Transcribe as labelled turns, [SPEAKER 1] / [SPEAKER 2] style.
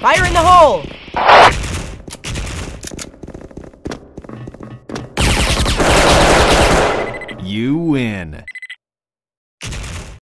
[SPEAKER 1] Fire in the hole!
[SPEAKER 2] You win.